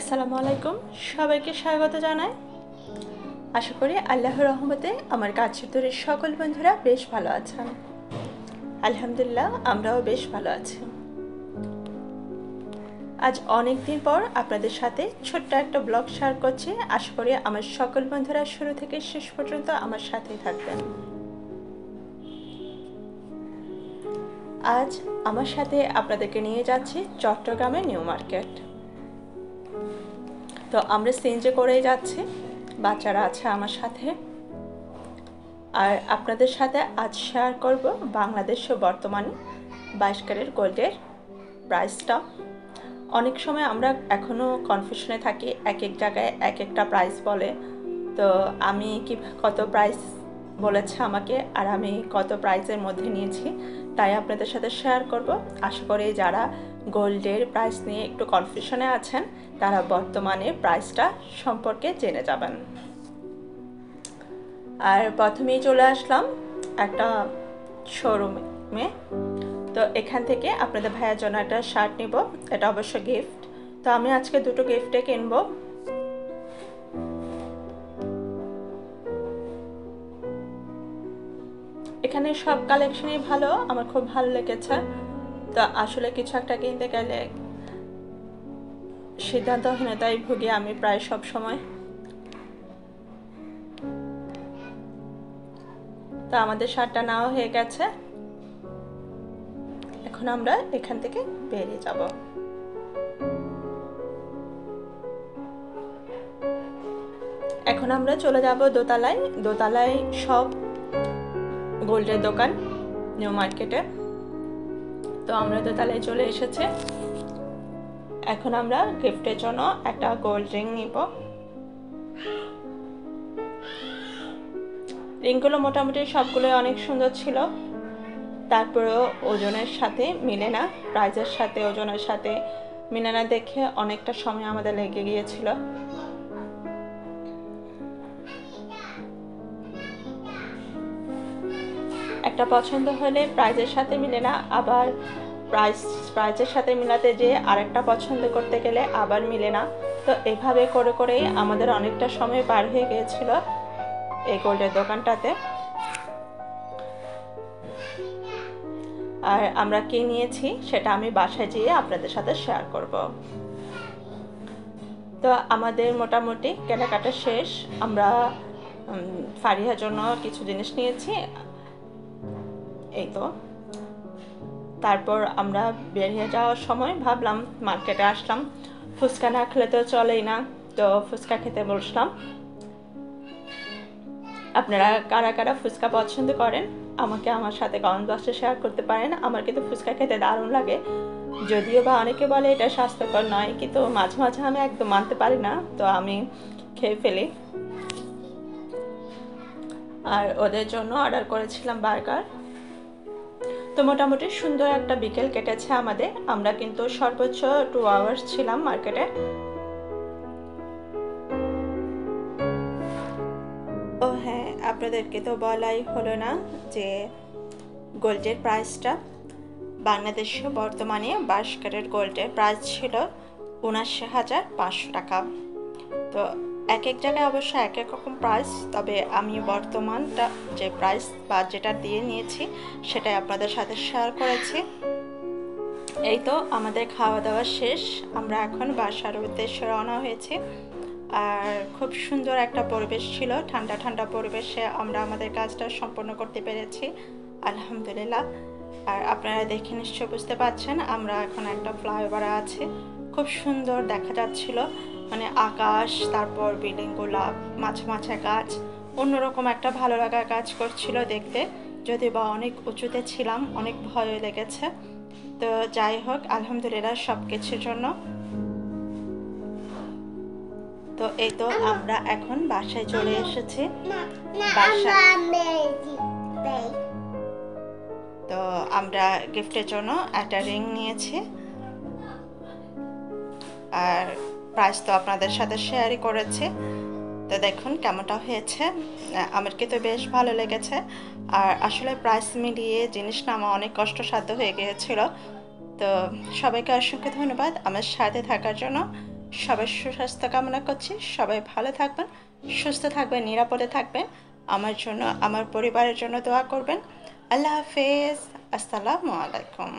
আসসালামু আলাইকুম। সবাইকে স্বাগত জানাই। আশা করি আল্লাহর রহমতে আমার কাছের দূরের সকল বন্ধুরা বেশ ভালো আছেন। আলহামদুলিল্লাহ, আমরাও বেশ ভালো আছি। আজ অনেক দিন পর আপনাদের সাথে ছোট্ট একটা ব্লগ শেয়ার করছি। আশা করি আমার সকল বন্ধুরা শুরু থেকে শেষ পর্যন্ত আমার সাথেই থাকবেন। আজ আমার সাথে আপনাদেরকে নিয়ে যাচ্ছি চট্টগ্রামের নিউ মার্কেট। তো আমরা সিএনজি করেই যাচ্ছি। বাচ্চারা আছে আমার সাথে। আর আপনাদের সাথে আজ শেয়ার করব বাংলাদেশে বর্তমানে বাইশ ক্যারেট গোল্ডের প্রাইসটা অনেক সময় আমরা এখনও কনফিউশনে থাকি, এক এক জায়গায় এক একটা প্রাইস বলে। তো আমি কি, কত প্রাইস বলেছে আমাকে আর আমি কত প্রাইসের মধ্যে নিয়েছি, তাই আপনাদের সাথে শেয়ার করব। আশা করি যারা গোল্ডের প্রাইস নিয়ে একটু কনফিউশনে আছেন, তারা বর্তমানে প্রাইসটা সম্পর্কে জেনে যাবেন। আর প্রথমেই চলে আসলাম একটা শোরুমে তো এখান থেকে আপনাদের ভাইয়ের জন্য একটা শার্ট নিব, এটা অবশ্য গিফট তো আমি আজকে দুটো গিফটে কিনবো। এখানে সব কালেকশনই ভালো, আমার খুব ভালো লেগেছে। তো আসলে কিছু একটা কিনতে গেলে সিদ্ধান্তহীনতায় ভুগি আমি প্রায় সব সময়। তো আমাদের শার্টটা নেওয়া হয়ে গেছে। এখন আমরা এখান থেকে বেরিয়ে যাব। এখন আমরা চলে যাব দোতলায়। দোতলায় সব গোল্ডের দোকান, নিউ মার্কেটে। তো আমরা তো তাহলে চলে এসেছে। এখন আমরা গিফটের জন্য একটা গোল্ড রিং নিব। রিংগুলো মোটামুটি সবগুলো অনেক সুন্দর ছিল। তারপরেও ওজনের সাথে মিলে না। প্রাইজের সাথে, ওজনের সাথে মিলে না দেখে অনেকটা সময় আমাদের লেগে গিয়েছিল। একটা পছন্দ হলে প্রাইজের সাথে মিলে না, আবার প্রাইস প্রাইজের সাথে মিলাতে যে আরেকটা পছন্দ করতে গেলে আবার মিলে না। তো এভাবে করে করেই আমাদের অনেকটা সময় পার হয়ে গিয়েছিল এই গোল্ডের দোকানটাতে। আর আমরা কি নিয়েছি সেটা আমি বাসায় যেয়ে আপনাদের সাথে শেয়ার করব। তো আমাদের মোটামুটি কেনাকাটা শেষ। আমরা ফারিহার জন্য কিছু জিনিস নিয়েছি। এই তো। তারপর আমরা বেরিয়ে যাওয়ার সময় ভাবলাম মার্কেটে আসলাম। ফুচকা না খেলে তো চলেই না। তো ফুচকা খেতে বসলাম। আপনারা কারা কারা ফুচকা পছন্দ করেন, আমাকে আমার সাথে কমেন্ট বক্সে শেয়ার করতে পারেন। আমার কিন্তু ফুচকা খেতে দারুণ লাগে। যদিও বা অনেকে বলে এটা স্বাস্থ্যকর নয়, কিন্তু মাঝে মাঝে আমি একদম মানতে পারি না, তো আমি খেয়ে ফেলি। আর ওদের জন্য অর্ডার করেছিলাম বার্গার তো মোটামুটি সুন্দর একটা বিকেল কেটেছে আমাদের। আমরা কিন্তু সর্বোচ্চ টু আওয়ার্স ছিলাম মার্কেটে। ও হ্যাঁ আপনাদেরকে তো বলাই হলো না যে গোল্ডের প্রাইসটা বাংলাদেশে বর্তমানে বাইশ ক্যারেট গোল্ডের প্রাইস ছিল উনাশি হাজার পাঁচশো টাকা। তো এক এক জায়গায় অবশ্য এক এক রকম প্রাইস তবে আমি বর্তমানটা যে প্রাইস বা যেটা দিয়ে নিয়েছি, সেটাই আপনাদের সাথে শেয়ার করেছি। এই তো আমাদের খাওয়া দাওয়া শেষ, আমরা এখন বাসার উদ্দেশ্যে রওনা হয়েছি। আর খুব সুন্দর একটা পরিবেশ ছিল, ঠান্ডা ঠান্ডা পরিবেশে আমরা আমাদের কাজটা সম্পন্ন করতে পেরেছি, আলহামদুলিল্লাহ। আর আপনারা দেখে নিশ্চয় বুঝতে পারছেন, আমরা এখন একটা ফ্লাইওভারে আছি। খুব সুন্দর দেখা যাচ্ছিল। মানে আকাশ, তারপর বিল্ডিংগুলা মাঝে মাঝে গাছ, অন্যরকম একটা ভালো লাগা কাজ করছিল দেখতে। যদি বা অনেক উঁচুতে ছিলাম, অনেক ভয় লেগেছে। তো যাই হোক, আলহামদুলিল্লাহ সব কিছুর জন্য। তো এই তো আমরা এখন বাসায় চলে এসেছি। তো আমরা গিফটের জন্য একটা রিং নিয়েছি। আর প্রাইস তো আপনাদের সাথে শেয়ারই করেছি। তো দেখুন কেমনটা হয়েছে। আমার তো বেশ ভালো লেগেছে। আর আসলে প্রাইস মিলিয়ে জিনিসটা আমার অনেক কষ্টসাধ্য হয়ে গিয়েছিল। তো সবাইকে অসংখ্য ধন্যবাদ আমার সাথে থাকার জন্য। সবাই সুস্বাস্থ্য কামনা করছি। সবাই ভালো থাকবেন, সুস্থ থাকবেন, নিরাপদে থাকবেন। আমার জন্য, আমার পরিবারের জন্য দোয়া করবেন। আল্লাহ হাফেজ। আসসালামু আলাইকুম।